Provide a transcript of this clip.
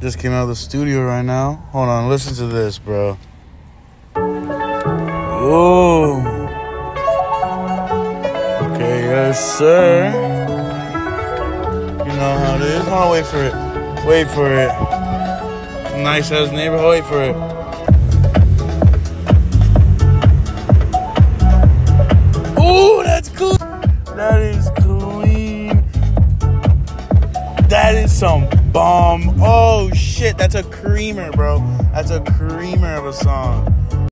Just came out of the studio right now. Hold on, listen to this, bro. Oh. Okay, yes, sir. You know how it is. Hold on, wait for it. Wait for it. Nice ass neighborhood. Wait for it. Ooh, that's cool. That is clean. That is some bomb. Oh shit, that's a creamer, bro. That's a creamer of a song.